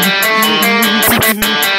i'm mm-hmm.